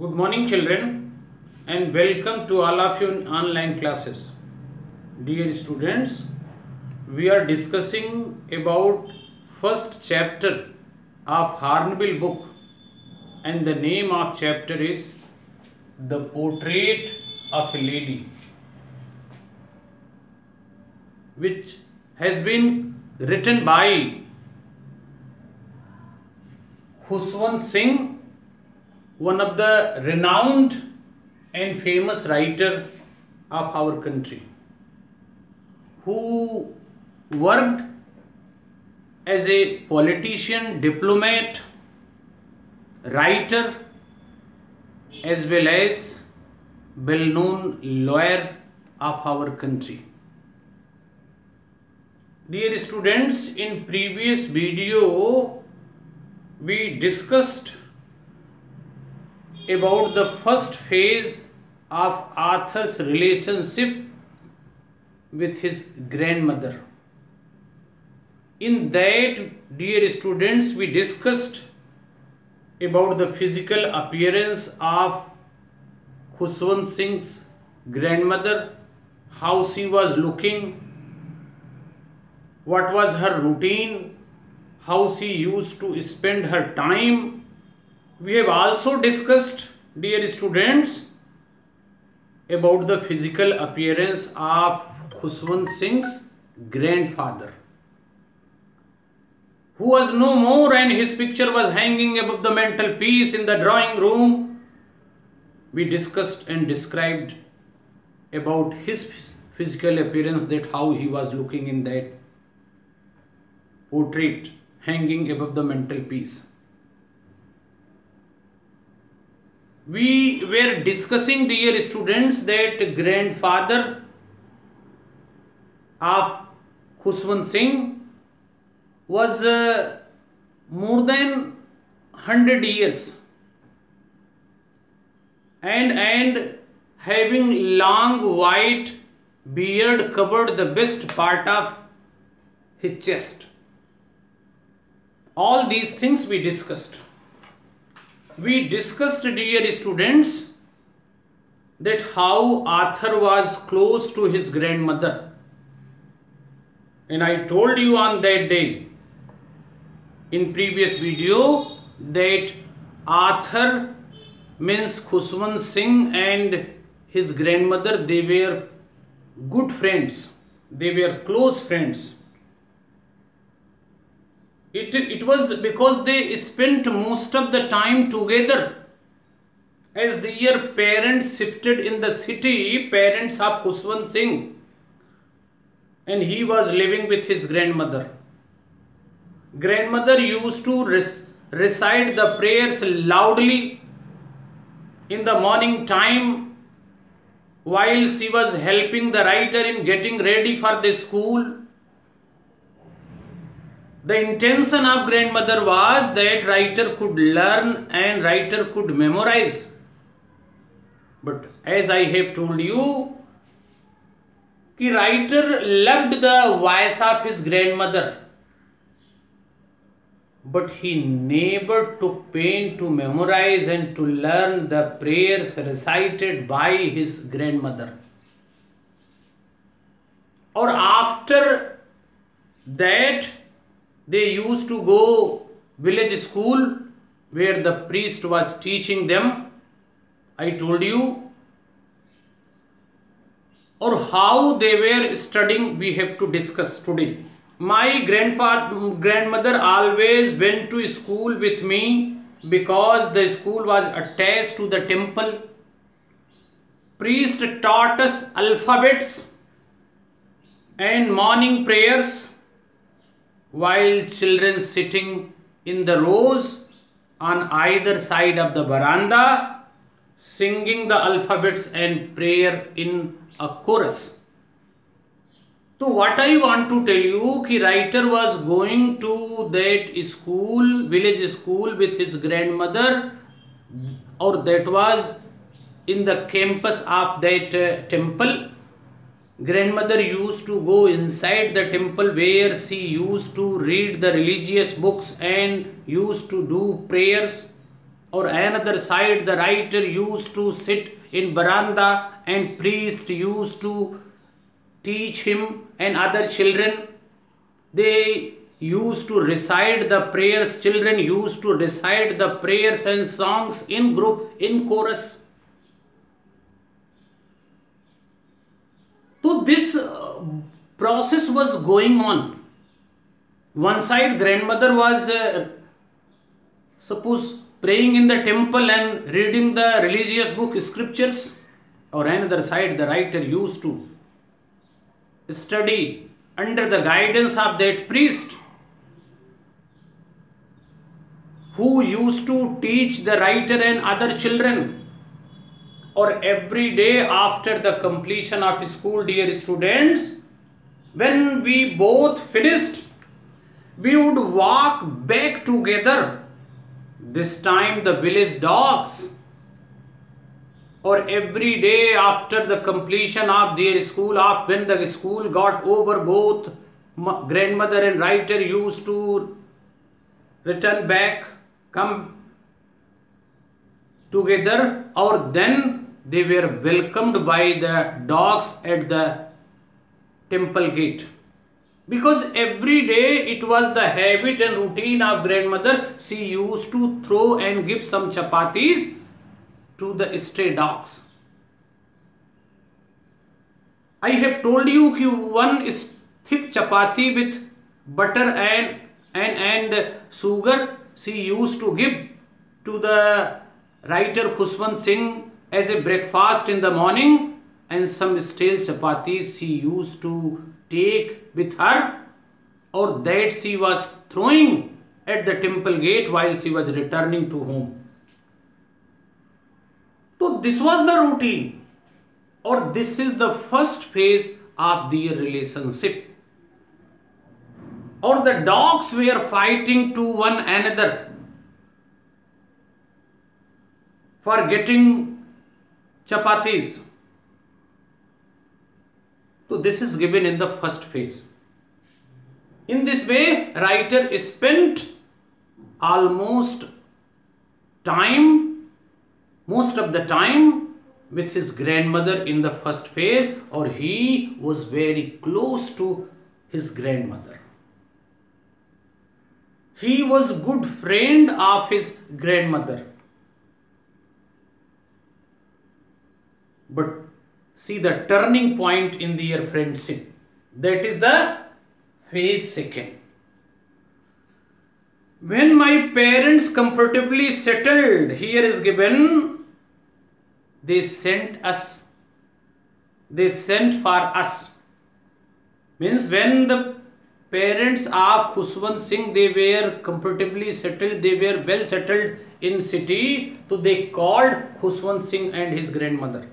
Good morning, children, and welcome to all of you in online classes. Dear students, we are discussing about first chapter of Hornbill book, and the name of chapter is The Portrait of a Lady, which has been written by Khushwant Singh one of the renowned and famous writer of our country who worked as a politician diplomat writer as well as well known lawyer of our country. Dear students in previous video we discussed about the first phase of Arthur's relationship with his grandmother. In that, dear students, we discussed about the physical appearance of Khushwant Singh's grandmother, how she was looking, what was her routine, how she used to spend her time we have also discussed dear students about the physical appearance of Khushwant Singh's grandfather who was no more and his picture was hanging above the mantelpiece in the drawing room. We discussed and described about his physical appearance that how he was looking in that portrait hanging above the mantelpiece we were discussing dear students that grandfather of Khushwant Singh was uh, more than 100 years. And and having long white beard covered the best part of his chest. All these things we discussed we discussed dear students that how Arthur was close to his grandmother. And I told you on that day in previous video that Arthur means Khushwant Singh and his grandmother they were good friends. They were close friends it, it was because they spent most of the time together. As their parents shifted in the city, parents of Khushwant Singh, and he was living with his grandmother. Grandmother used to recite the prayers loudly in the morning time while she was helping the writer in getting ready for the school the intention of grandmother was that writer could learn and writer could memorize. But as I have told you, the writer loved the voice of his grandmother. But he never took pain to memorize and to learn the prayers recited by his grandmother. Or after that, they used to go village school where the priest was teaching them. I told you. Or how they were studying we have to discuss today. My grandfather grandmother always went to school with me because the school was attached to the temple. Priest taught us alphabets and morning prayers while children sitting in the rows on either side of the veranda singing the alphabets and prayer in a chorus. So what I want to tell you, the writer was going to that school, village school with his grandmother or that was in the campus of that uh, temple grandmother used to go inside the temple where she used to read the religious books and used to do prayers. Or another side the writer used to sit in veranda and priest used to teach him and other children. They used to recite the prayers. Children used to recite the prayers and songs in group in chorus so this uh, process was going on. One side grandmother was uh, suppose praying in the temple and reading the religious book scriptures. Or another side the writer used to study under the guidance of that priest who used to teach the writer and other children or every day after the completion of school dear students when we both finished we would walk back together. This time the village dogs or every day after the completion of their school of when the school got over both grandmother and writer used to return back come together or then they were welcomed by the dogs at the temple gate. Because every day it was the habit and routine of grandmother she used to throw and give some chapatis to the stray dogs. I have told you one is thick chapati with butter and and and sugar she used to give to the writer Khushwant Singh as a breakfast in the morning and some stale chapatis she used to take with her or that she was throwing at the temple gate while she was returning to home. So this was the routine or this is the first phase of their relationship or the dogs were fighting to one another for getting chapatis. So this is given in the first phase. In this way, writer spent almost time, most of the time with his grandmother in the first phase or he was very close to his grandmother. He was good friend of his grandmother. But see the turning point in their friendship. That is the phase second. When my parents comfortably settled, here is given, they sent us, they sent for us. Means when the parents of Khushwant Singh, they were comfortably settled, they were well settled in city, so they called Khushwant Singh and his grandmother.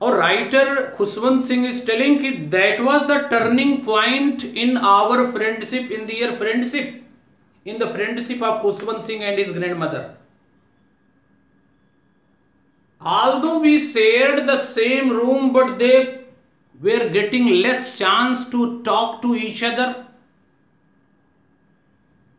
Our writer Khushwant Singh is telling that was the turning point in our friendship, in their friendship, in the friendship of Khushwant Singh and his grandmother. Although we shared the same room, but they were getting less chance to talk to each other.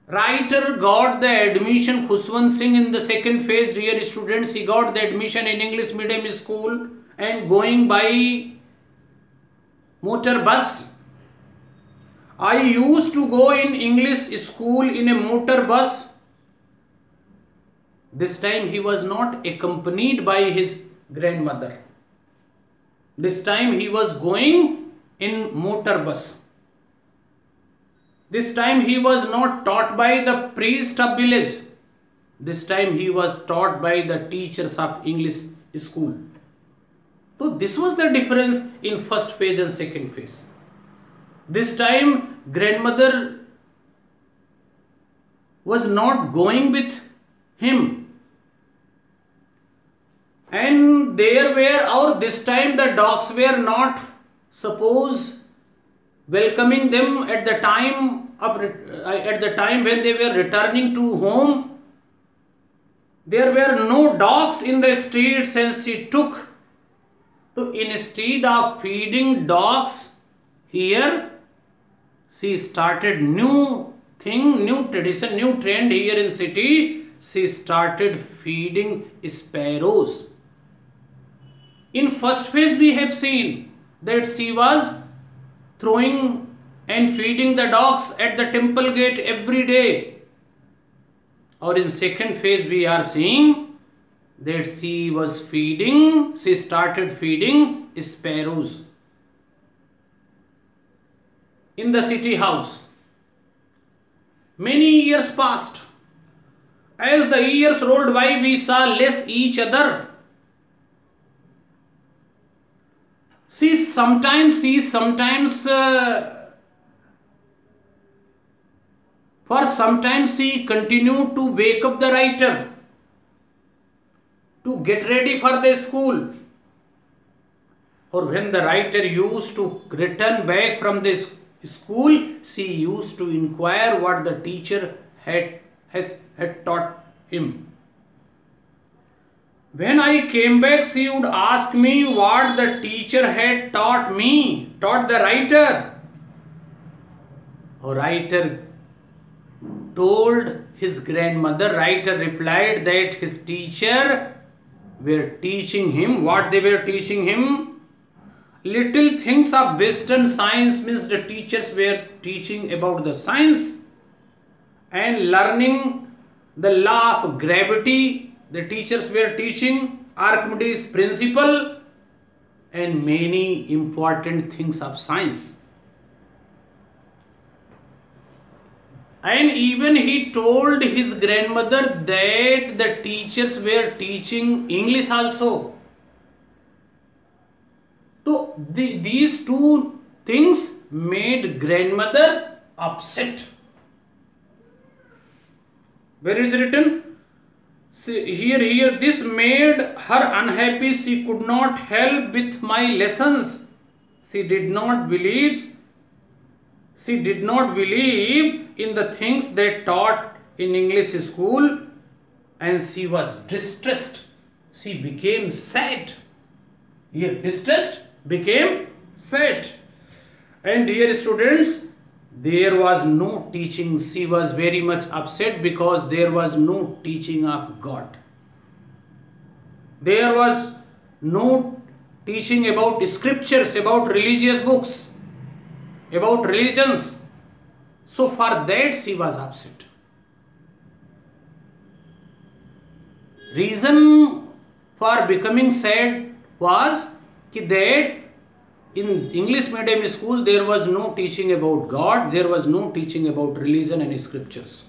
Writer got the admission, Khushwant Singh in the second phase, dear students, he got the admission in English medium school and going by motor bus. I used to go in English school in a motor bus. This time he was not accompanied by his grandmother. This time he was going in motor bus. This time he was not taught by the priest of village. This time he was taught by the teachers of English school. So this was the difference in first phase and second phase. This time grandmother was not going with him and there were or this time the dogs were not suppose welcoming them at the time of uh, at the time when they were returning to home there were no dogs in the streets and she took so instead of feeding dogs here she started new thing new tradition new trend here in city she started feeding sparrows. In first phase we have seen that she was throwing and feeding the dogs at the temple gate every day. Or in second phase we are seeing that she was feeding, she started feeding sparrows in the city house. Many years passed. As the years rolled by, we saw less each other. She sometimes, she sometimes, uh, for sometimes she continued to wake up the writer to get ready for the school. Or when the writer used to return back from the school, she used to inquire what the teacher had, has, had taught him. When I came back, she would ask me what the teacher had taught me, taught the writer. A writer told his grandmother, writer replied that his teacher were teaching him, what they were teaching him? little things of western science means the teachers were teaching about the science and learning the law of gravity the teachers were teaching archimedes principle and many important things of science and even he told his grandmother that the teachers were teaching english also so the, these two things made grandmother upset. Where is written? See, here, here, this made her unhappy. She could not help with my lessons. She did not believe. She did not believe in the things they taught in English school, and she was distressed. She became sad. Here, distressed became sad. And dear students, there was no teaching. She was very much upset because there was no teaching of God. There was no teaching about scriptures, about religious books, about religions. So for that she was upset. Reason for becoming sad was that in English medium school there was no teaching about God, there was no teaching about religion and scriptures.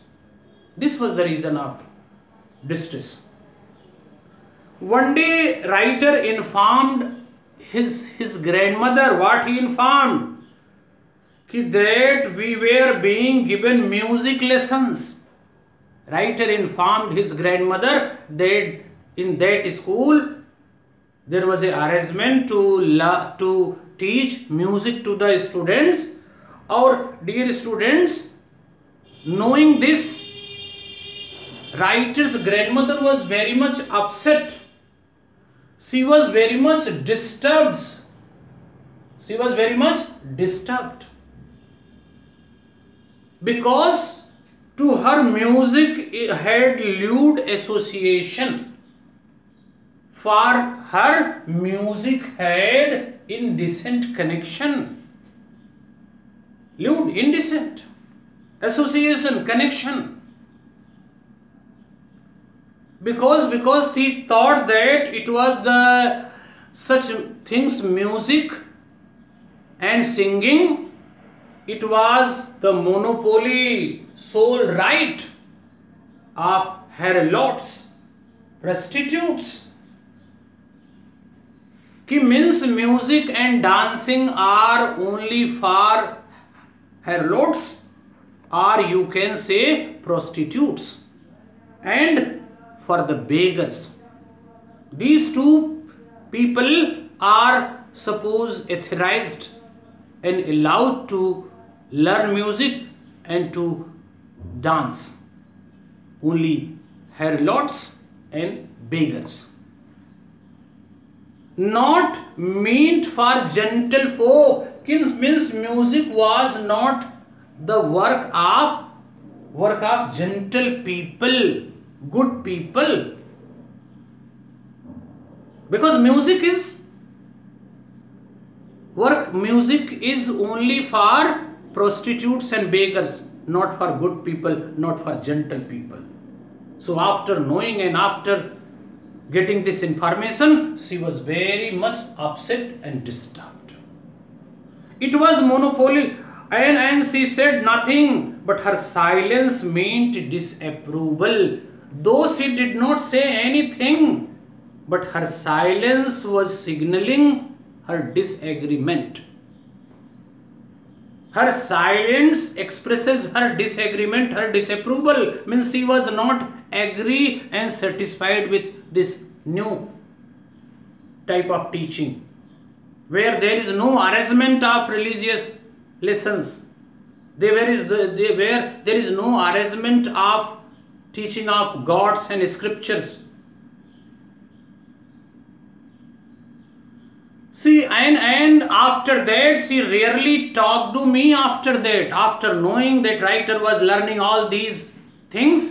This was the reason of distress. One day writer informed his, his grandmother what he informed that we were being given music lessons. Writer informed his grandmother that in that school there was a arrangement to to teach music to the students. Our dear students knowing this writer's grandmother was very much upset. She was very much disturbed. She was very much disturbed because to her music had lewd association for her music had indecent connection. Lewd, indecent, association, connection. Because, because he thought that it was the such things music and singing it was the monopoly sole right of harlots prostitutes. कि means music and dancing are only for harlots or you can say prostitutes. And for the beggars. These two people are suppose authorized and allowed to learn music and to dance. Only harlots and beggars. Not meant for gentle folk. Means music was not the work of work of gentle people good people. Because music is work, music is only for prostitutes and beggars, not for good people, not for gentle people. So after knowing and after getting this information, she was very much upset and disturbed. It was monopoly and, and she said nothing, but her silence meant disapproval. Though she did not say anything, but her silence was signaling her disagreement. Her silence expresses her disagreement, her disapproval, means she was not agree and satisfied with this new type of teaching where there is no arrangement of religious lessons. There is the, where there is no arrangement of teaching of gods and scriptures see and and after that she rarely talked to me after that. After knowing that writer was learning all these things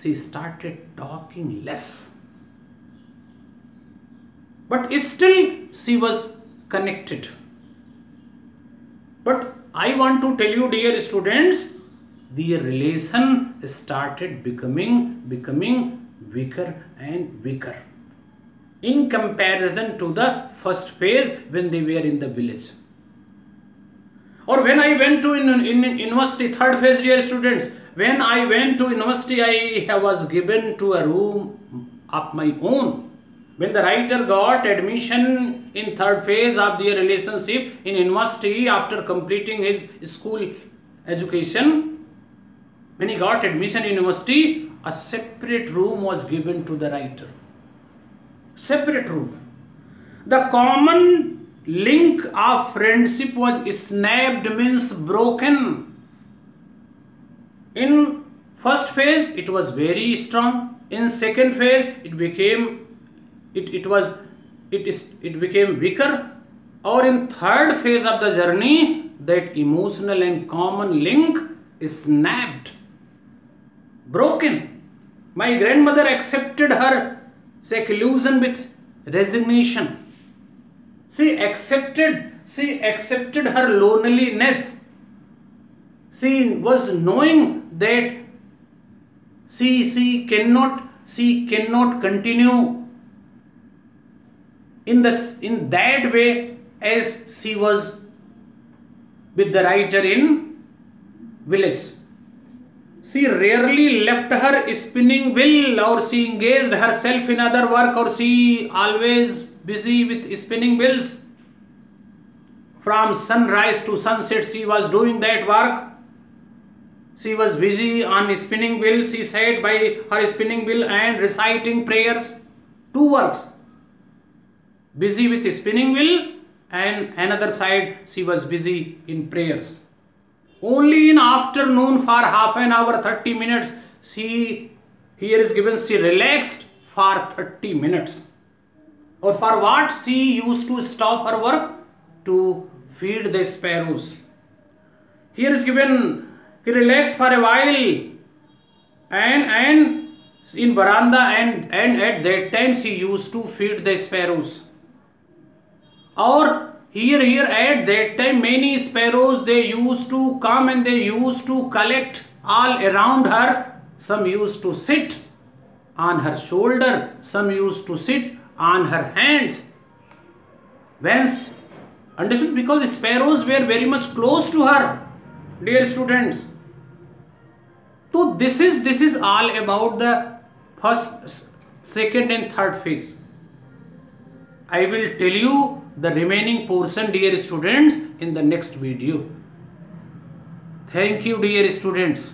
she started talking less. But still she was connected. But I want to tell you dear students, the relation started becoming, becoming weaker and weaker in comparison to the first phase when they were in the village. Or when I went to in, in university, third phase dear students, when I went to university, I was given to a room of my own when the writer got admission in third phase of their relationship in university after completing his school education, when he got admission in university, a separate room was given to the writer. Separate room. The common link of friendship was snapped means broken. In first phase, it was very strong. In second phase, it became it, it was it is it became weaker or in third phase of the journey that emotional and common link is snapped broken my grandmother accepted her seclusion with resignation she accepted she accepted her loneliness she was knowing that she she cannot she cannot continue in this in that way as she was with the writer in village. She rarely left her spinning wheel or she engaged herself in other work or she always busy with spinning wheels. From sunrise to sunset she was doing that work. She was busy on spinning wheel. She sat by her spinning wheel and reciting prayers. Two works busy with spinning wheel and another side she was busy in prayers. Only in afternoon for half an hour 30 minutes she here is given she relaxed for 30 minutes. Or for what she used to stop her work? To feed the sparrows. Here is given he relaxed for a while and and in veranda and and at that time she used to feed the sparrows or here here at that time many sparrows they used to come and they used to collect all around her. Some used to sit on her shoulder some used to sit on her hands. Whence understood? Because sparrows were very much close to her dear students. So this is this is all about the first second and third phase. I will tell you the remaining portion dear students in the next video. Thank you dear students.